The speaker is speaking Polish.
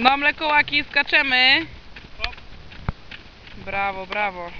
No mlekołaki, skaczemy. Hop. Brawo, brawo.